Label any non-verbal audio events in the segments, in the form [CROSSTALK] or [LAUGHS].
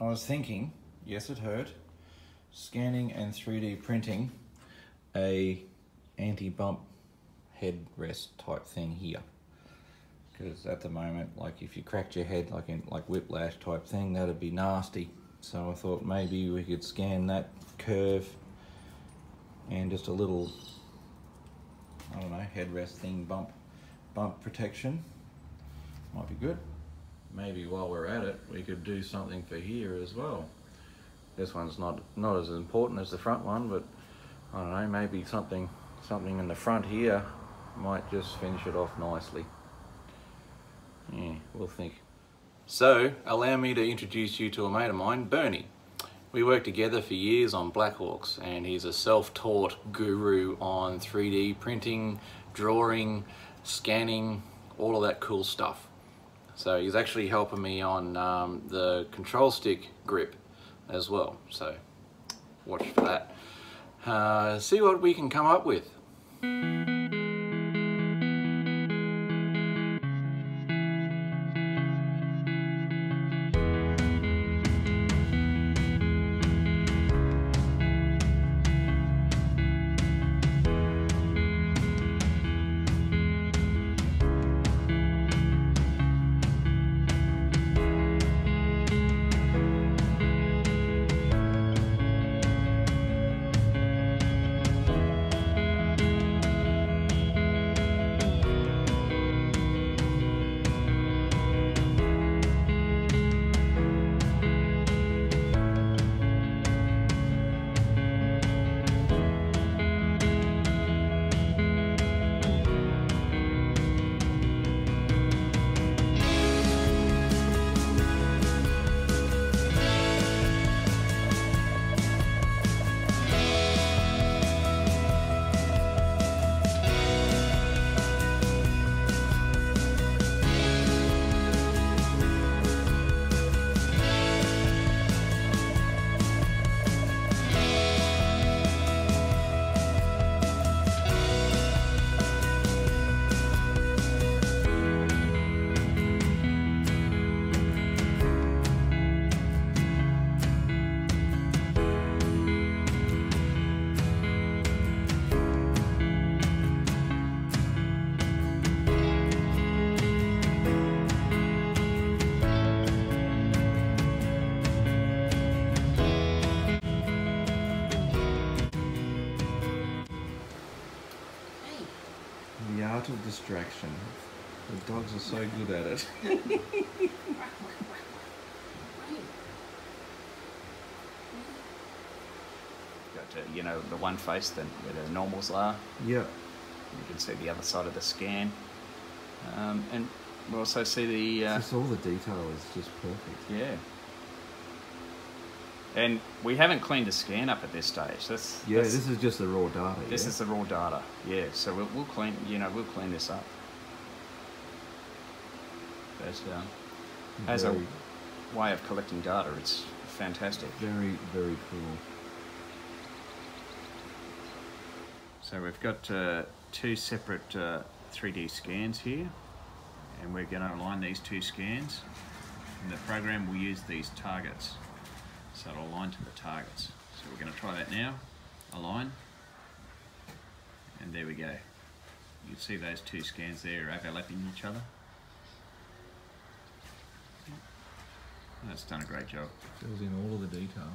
I was thinking, yes, it hurt, scanning and 3D printing a anti-bump headrest type thing here. Because at the moment, like if you cracked your head like in like whiplash type thing, that'd be nasty. So I thought maybe we could scan that curve and just a little, I don't know, headrest thing, bump, bump protection. Might be good. Maybe while we're at it, we could do something for here as well. This one's not not as important as the front one, but I don't know, maybe something something in the front here might just finish it off nicely. Yeah, we'll think. So, allow me to introduce you to a mate of mine, Bernie. We worked together for years on Blackhawks, and he's a self-taught guru on 3D printing, drawing, scanning, all of that cool stuff. So he's actually helping me on um, the control stick grip as well. So watch for that. Uh, see what we can come up with. Distraction. The dogs are so good at it. [LAUGHS] Got to, you know, the one face then where the normals are. Yeah. You can see the other side of the scan. Um, and we also see the, uh, Just all the detail is just perfect. yeah. And we haven't cleaned the scan up at this stage. That's, Yeah, that's- this is just the raw data. This yeah? is the raw data. Yeah, so we'll, we'll clean, you know, we'll clean this up. But um, as a way of collecting data, it's fantastic. very, very cool. So we've got uh, two separate uh, 3D scans here, and we're going to align these two scans. In the program, we'll use these targets, so it'll align to the targets. So we're going to try that now. Align, and there we go. You can see those two scans there overlapping each other. That's done a great job. Fills in all of the detail.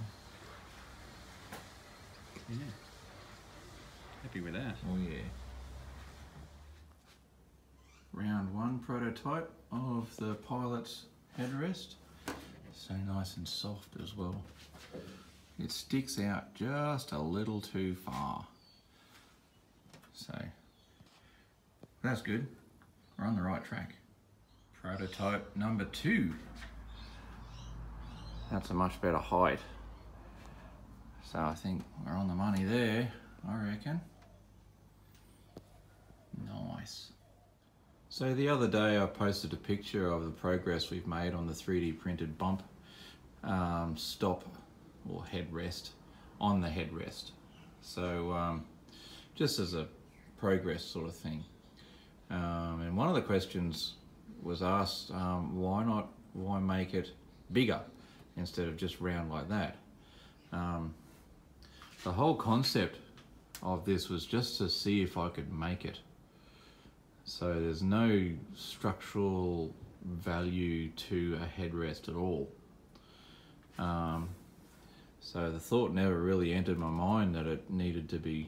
Yeah. Happy with that. Oh yeah. Round one prototype of the pilot's headrest. So nice and soft as well. It sticks out just a little too far. So that's good. We're on the right track. Prototype number two. That's a much better height. So I think we're on the money there, I reckon. Nice. So the other day I posted a picture of the progress we've made on the 3D printed bump um, stop or headrest on the headrest. So um, just as a progress sort of thing. Um, and one of the questions was asked, um, why not, why make it bigger? instead of just round like that. Um, the whole concept of this was just to see if I could make it. So there's no structural value to a headrest at all. Um, so the thought never really entered my mind that it needed to be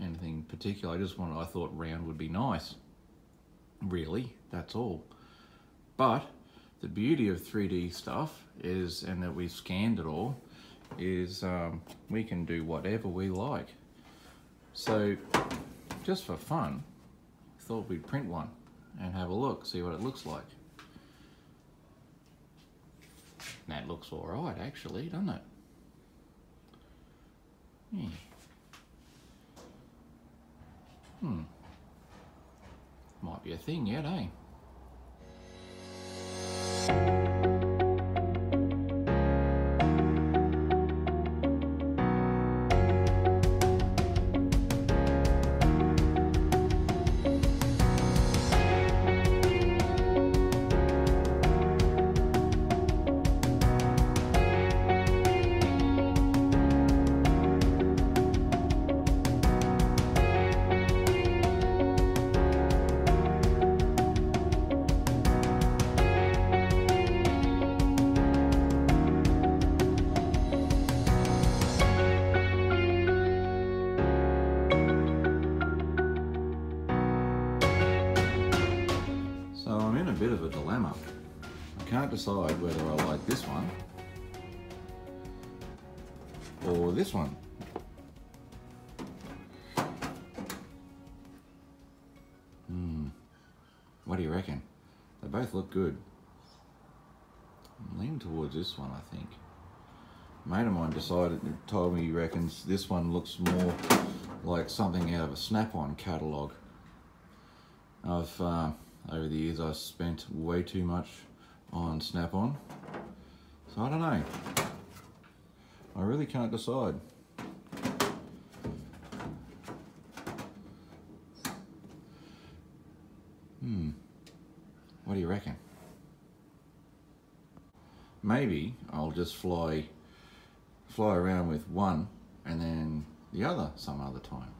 anything particular. I just wanted, I thought round would be nice. Really, that's all. But the beauty of 3D stuff is, and that we've scanned it all, is um, we can do whatever we like. So, just for fun, thought we'd print one and have a look, see what it looks like. That looks alright actually, doesn't it? Yeah. Hmm. Might be a thing yet, eh? Bit of a dilemma. I can't decide whether I like this one or this one. Hmm. What do you reckon? They both look good. I'm leaning towards this one, I think. A mate of mine decided, and told me he reckons this one looks more like something out of a Snap-on catalogue. I've uh, over the years I've spent way too much on Snap-on, so I don't know. I really can't decide. Hmm. What do you reckon? Maybe I'll just fly fly around with one and then the other some other time.